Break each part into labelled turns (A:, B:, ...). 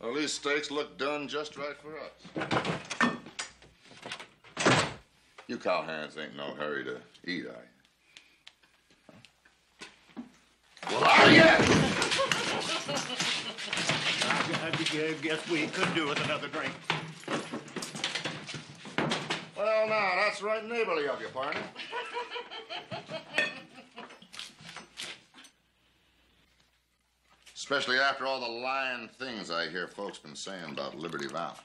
A: Well, these steaks look done just right for us. You cowhands ain't no hurry to eat, are you? Well, are you?
B: I guess we could do with another drink.
A: Well, now, that's right neighborly of you, partner. Especially after all the lying things I hear folks been saying about Liberty Valance.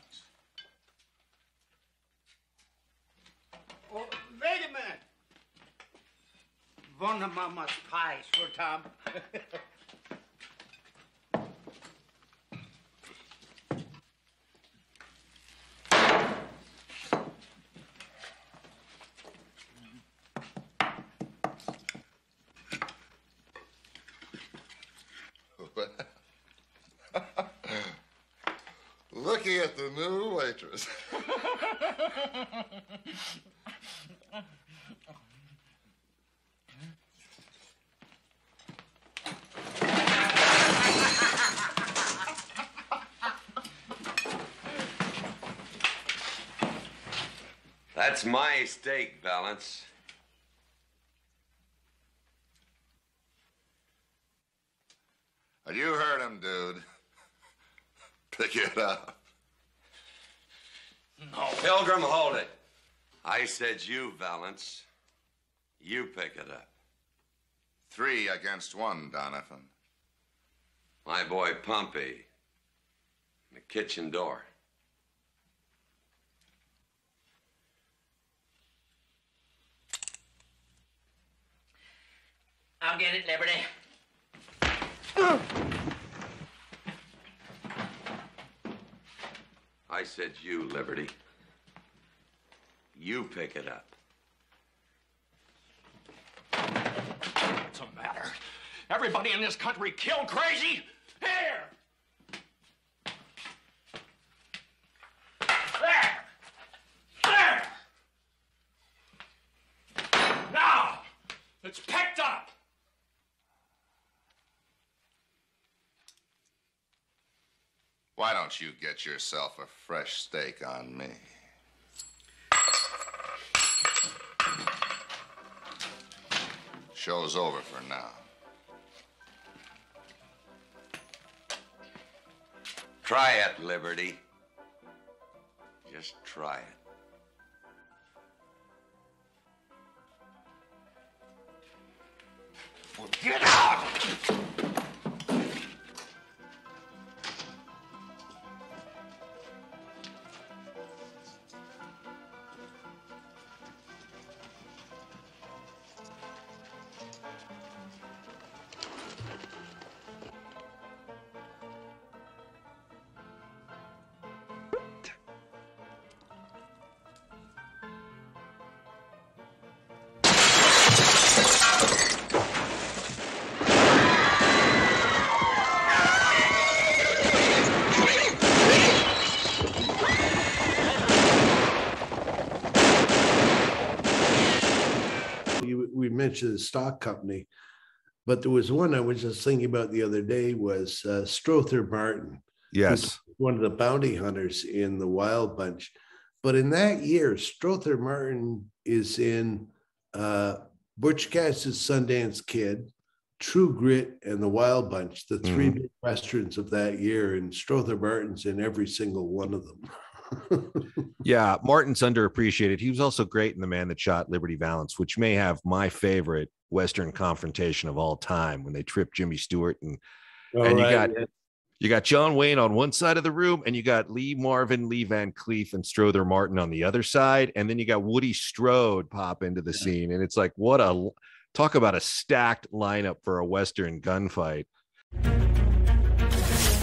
B: Oh, wait a minute. One of Mama's pies for Tom.
A: Looky at the new waitress.
C: That's my steak, Valance.
A: You heard him, dude. Pick it up.
C: No. Pilgrim, hold it. I said you, Valance. You pick it up.
A: Three against one, Doniphon.
C: My boy Pompey. The kitchen door.
D: I'll get it, Liberty.
C: I said you, Liberty. You pick it up.
B: What's the matter? Everybody in this country killed crazy? Here! There! There! Now! It's picked up!
A: Why don't you get yourself a fresh steak on me? Show's over for now.
C: Try it, Liberty. Just try it.
B: Well, get out!
E: You, we mentioned the stock company, but there was one I was just thinking about the other day was uh, Strother Martin.
F: Yes.
E: One of the bounty hunters in the Wild Bunch. But in that year, Strother Martin is in uh, Butch Cassidy's Sundance Kid, True Grit, and the Wild Bunch, the 3
F: Mhm.
E: big westerns of that year. And Strother Martin's in every single one of them.
F: Yeah, Martin's underappreciated. He was also great in The Man That Shot Liberty Valance, which may have my favorite Western confrontation of all time when they trip Jimmy Stewart and and you got you got John Wayne on one side of the room, and you got Lee Marvin, Lee Van Cleef, and Strother Martin on the other side, and then you got Woody Strode pop into the scene, and it's like what a talk about a stacked lineup for a Western gunfight.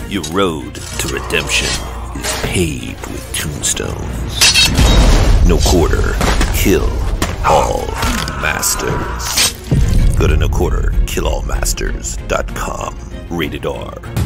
G: Your road to redemption is paved with tombstones. No quarter, kill all masters. Go to no quarter, killallmasters.com. Rated R.